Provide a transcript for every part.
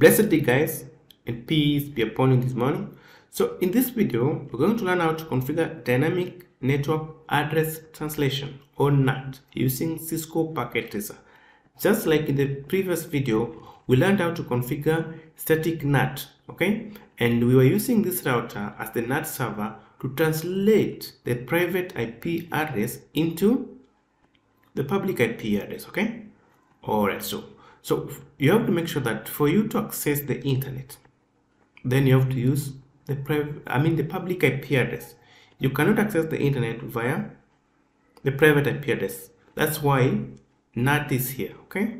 Blessed day guys and peace be upon you this morning. So in this video, we're going to learn how to configure dynamic network address translation or NAT using Cisco Packet Tracer. Just like in the previous video, we learned how to configure static NAT, okay? And we were using this router as the NAT server to translate the private IP address into the public IP address, okay? Alright, so so you have to make sure that for you to access the internet, then you have to use the private, I mean the public IP address. You cannot access the internet via the private IP address. That's why NAT is here, okay?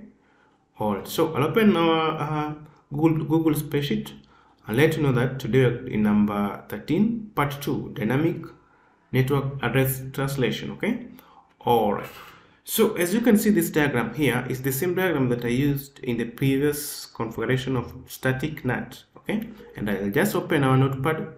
Alright, so I'll open our uh, Google, Google spreadsheet and let you know that today in number 13, part 2, dynamic network address translation, okay? Alright. So as you can see this diagram here is the same diagram that I used in the previous configuration of static NAT okay? And I'll just open our notepad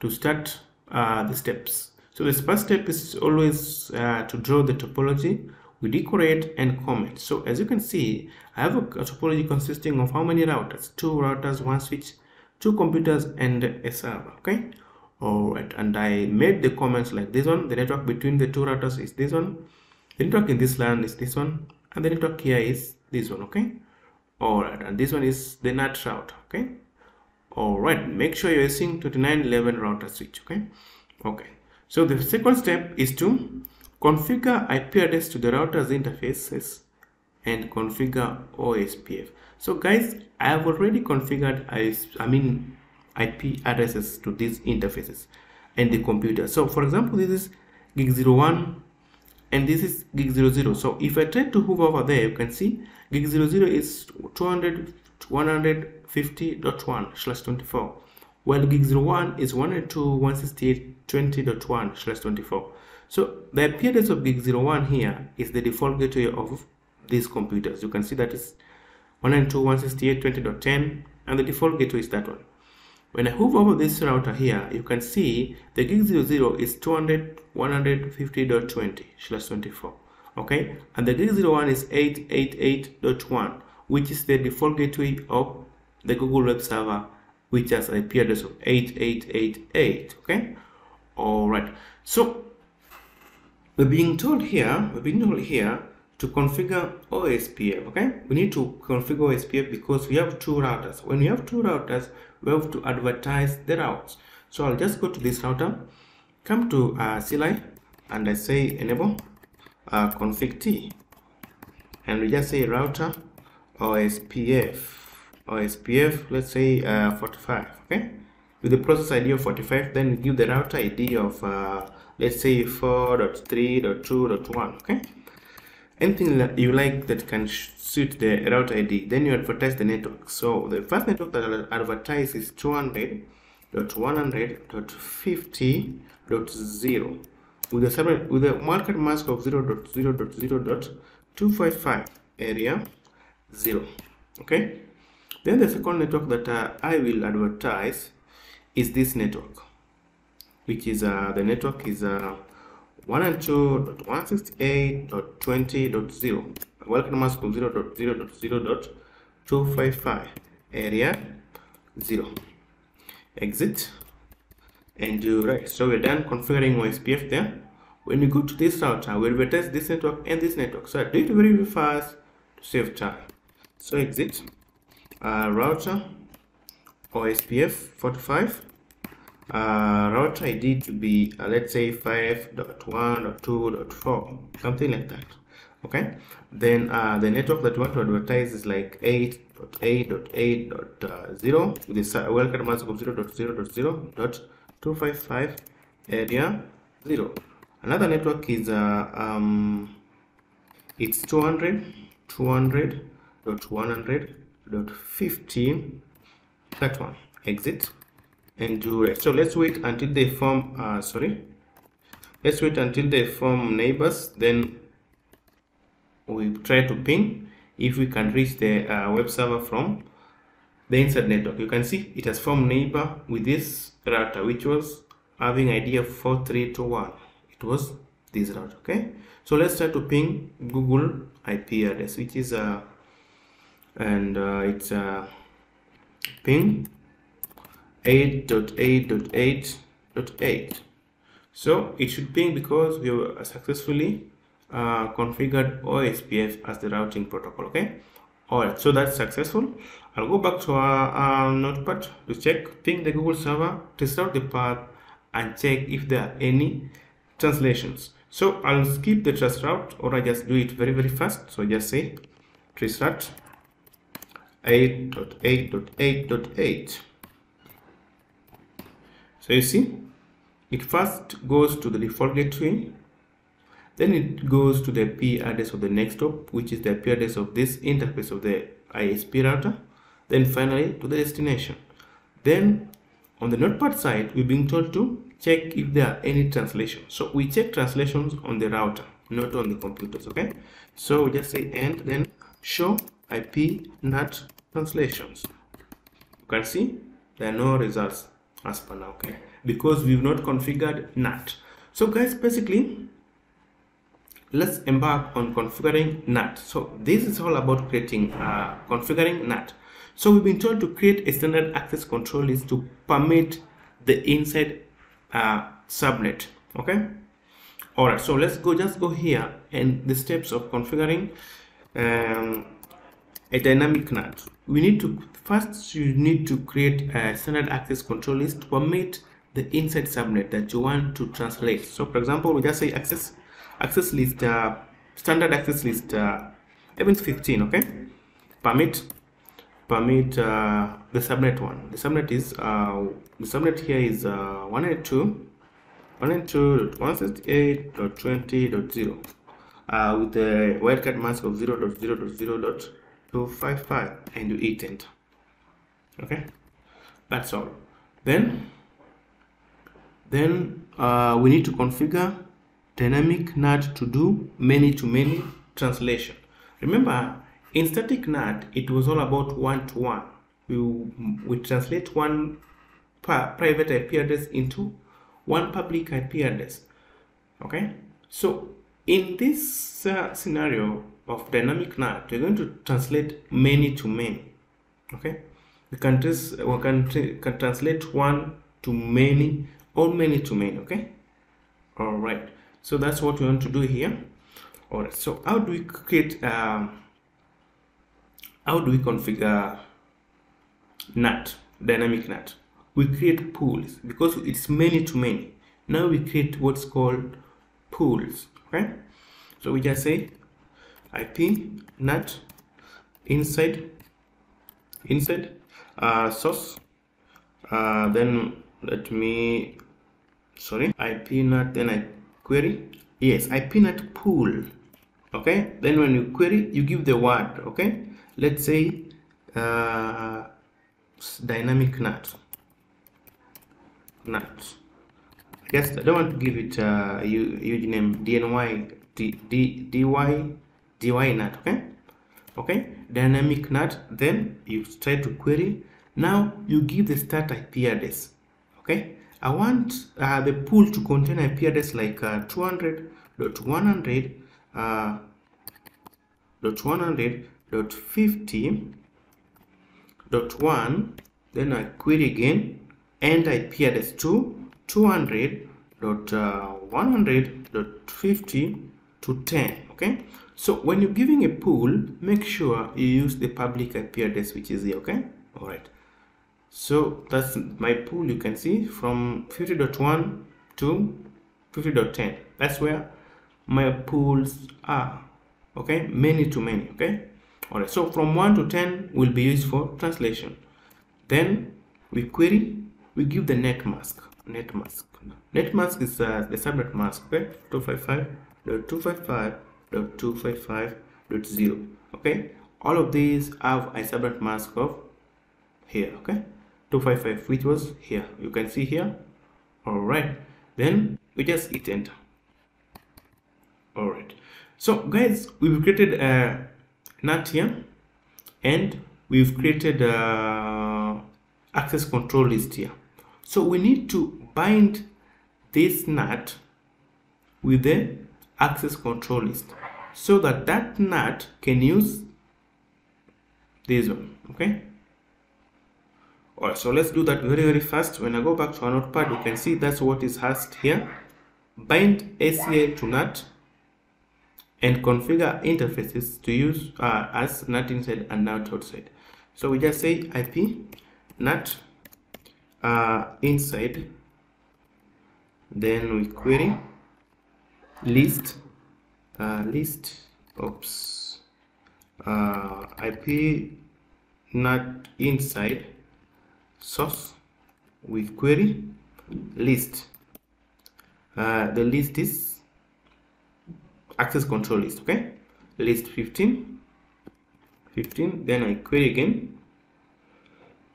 to start uh, the steps. So the first step is always uh, to draw the topology. We decorate and comment. So as you can see I have a, a topology consisting of how many routers? Two routers one switch two computers and a server okay? All right and I made the comments like this one. The network between the two routers is this one the network in this LAN is this one and the network here is this one okay? All right and this one is the NAT route okay? All right make sure you're using 2911 router switch okay? Okay so the second step is to configure IP address to the router's interfaces and configure OSPF so guys I have already configured I mean IP addresses to these interfaces and the computer. So for example this is gig 01 and this is gig 00 so if i try to hover over there you can see gig 00 is 200 150.1 slash 24 while gig 01 is 192.168.20.1 slash 24 so the address of gig 01 here is the default gateway of these computers. You can see that is 192.168.20.10 and the default gateway is that one when I hover over this router here, you can see the gig 00 is 200 150.20 slash 24. Okay, and the gig 01 is 888.1, which is the default gateway of the Google Web Server, which has IP address of 8888. Okay, all right. So we're being told here, we're being told here to configure OSPF okay? We need to configure OSPF because we have two routers. When we have two routers we have to advertise the routes. So I'll just go to this router come to uh, CLI and I say enable uh, config T. And we just say router OSPF OSPF let's say uh, 45 okay? With the process ID of 45 then give the router ID of uh, let's say 4.3.2.1 okay anything you like that can suit the route ID, then you advertise the network. So the first network that I'll advertise is 200.100.50.0 with a separate with a market mask of 0.0.0.255 area 0. Okay. Then the second network that uh, I will advertise is this network, which is uh, the network is uh, 192.168.20.0 wildcard mask of 0.0.0.255 area 0 exit and do right. So we're done configuring OSPF there. When you go to this router we'll retest this network and this network. So I do it very, very fast to save time. So exit uh, router OSPF 45 uh, router ID to be uh, let's say 5.1.2.4 something like that okay? Then uh, the network that you want to advertise is like 8.8.8.0 with this wildcard mask of 0.0.0.255 area 0 another network is uh, um, it's 200 200.100.15 that one exit and. So let's wait until they form, uh, sorry, let's wait until they form neighbors. Then we try to ping if we can reach the uh, web server from the inside network. You can see it has formed neighbor with this router, which was having ID of 4321. It was this route, okay? So let's try to ping Google IP address, which is uh, and uh, it's uh, ping 8.8.8.8 so it should ping because we have successfully uh, configured OSPF as the routing protocol okay? All right so that's successful. I'll go back to our, our notepad to check ping the Google server test out the path and check if there are any translations. So I'll skip the trace route or I just do it very very fast. So just say trace route 8.8.8.8 so you see it first goes to the default gateway then it goes to the IP address of the next hop which is the IP address of this interface of the ISP router then finally to the destination. Then on the notepad side we're being told to check if there are any translations. So we check translations on the router not on the computers okay? So we just say and then show ip nat translations you can see there are no results as per now okay because we've not configured nat so guys basically let's embark on configuring NAT. So this is all about creating, uh, configuring NAT. So we've been told to create a standard access control list to permit the inside uh, subnet. Okay. All right. So let's go. Just go here and the steps of configuring um, a dynamic NAT. We need to first you need to create a standard access control list to permit the inside subnet that you want to translate. So for example, we just say access access list uh, standard access list uh, events 15 okay permit permit uh, the subnet one the subnet is uh, the subnet here is uh, 192 192.168.20.0 uh, with a wildcard mask of 0.0.0.255 and you hit okay that's all then then uh, we need to configure dynamic NAT to do many-to-many -many translation. Remember, in static NAT, it was all about one-to-one. -one. We, we translate one private IP address into one public IP address. Okay, so in this uh, scenario of dynamic NAT, we're going to translate many to many. Okay, we can, we can, can translate one to many or many to many. Okay, all right so that's what we want to do here all right so how do we create um, how do we configure NAT dynamic NAT we create pools because it's many to many now we create what's called pools okay so we just say ip nat inside inside uh, source uh, then let me sorry ip nat then i query. Yes ip nat pool okay? Then when you query you give the word okay? Let's say uh, dynamic nat nat yes i don't want to give it uh, a huge name dny d, d, dy dy nat okay? Okay? Dynamic nat then you try to query. Now you give the start ip address okay? I want uh, the pool to contain IP address like uh, 200.100 uh, dot 100 dot 50 dot 1 then I query again and IP address to 200 dot uh, 100 dot 50 to 10 okay so when you're giving a pool make sure you use the public IP address which is here okay? All right so that's my pool you can see from 50.1 to 50.10 that's where my pools are okay? Many to many okay? All right so from 1 to 10 will be used for translation. Then we query we give the net mask net mask. Net mask is uh, the subnet mask okay 255.255.255.0 okay? All of these have a subnet mask of here okay? 255 which was here you can see here. All right then we just hit enter. All right so guys we've created uh, a nat here and we've created a access control list here. So we need to bind this nat with the access control list so that that nat can use this one okay Alright, so let's do that very very fast. When I go back to our notepad, you can see that's what is asked here. Bind ACL to NAT and configure interfaces to use uh, as NAT inside and NAT outside. So we just say IP NAT uh, inside, then we query list uh, list oops uh, IP NAT inside source with query list. Uh, the list is access control list okay? List 15 15 then I query again.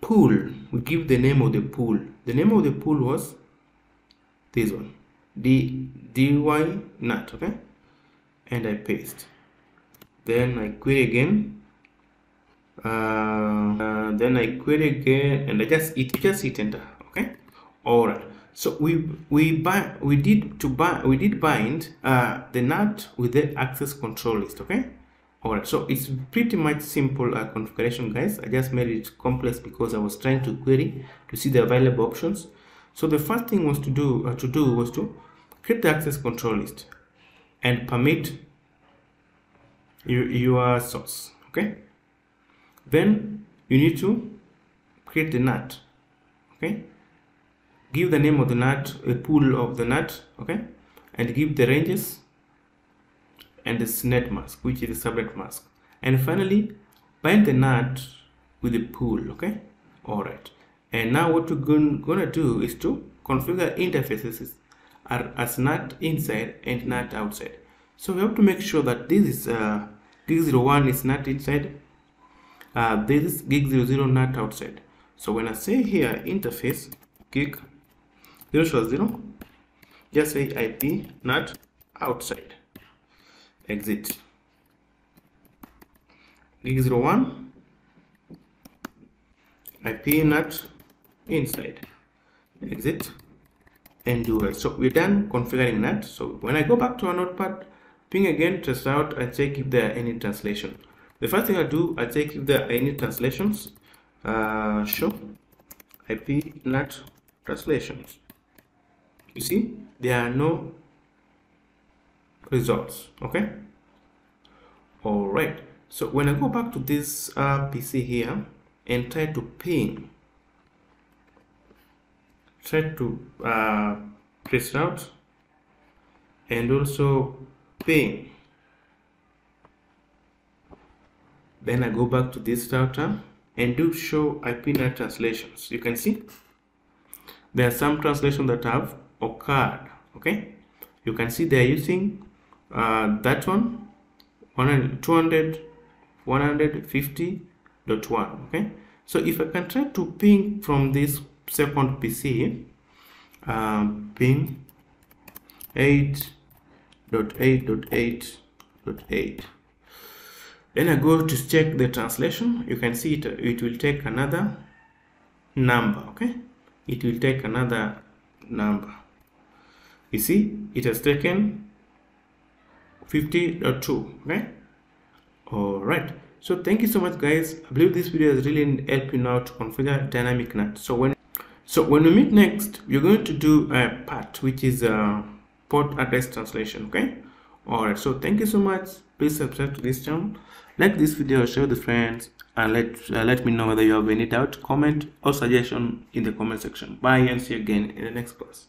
Pool we give the name of the pool. The name of the pool was this one d dy nat okay and I paste. Then I query again. Uh, uh, then I query again and I just it just hit enter okay? All right so we we bind we did to bind we did bind uh, the NAT with the access control list okay? All right so it's pretty much simple uh, configuration guys. I just made it complex because I was trying to query to see the available options. So the first thing was to do uh, to do was to create the access control list and permit your, source okay? Then you need to create the NAT okay? Give the name of the NAT a pool of the NAT okay? And give the ranges and the net mask which is the subnet mask. And finally bind the NAT with the pool okay? All right and now what we're going, gonna do is to configure interfaces as NAT inside and NAT outside. So we have to make sure that this is uh, gig 01 is NAT inside uh, this is gig 00 NAT outside. So when I say here interface gig 0 0 just say IP NAT outside. Exit. Gig 01 IP NAT inside. Exit and do it so we're done configuring that. So when I go back to our notepad ping again test out and check if there are any translation. The first thing I do I check if there are any translations. Uh, show IP NAT translations. You see there are no results okay? All right. So when I go back to this uh, PC here and try to ping try to uh, press out and also ping then I go back to this router and do show IP NAT translations. You can see there are some translations that have occurred okay? You can see they're using uh, that one 100 200 150.1 okay? So if I can try to ping from this second PC um, ping 8.8.8.8 then I go to check the translation. You can see it it will take another number okay? It will take another number. You see it has taken 50.2 okay? All right so thank you so much guys. I believe this video has really helped you now to configure dynamic NAT so when so when we meet next we're going to do a part which is a port address translation okay? All right so thank you so much. Please subscribe to this channel. Like this video share with friends and let uh, let me know whether you have any doubt comment or suggestion in the comment section. Bye and see you again in the next class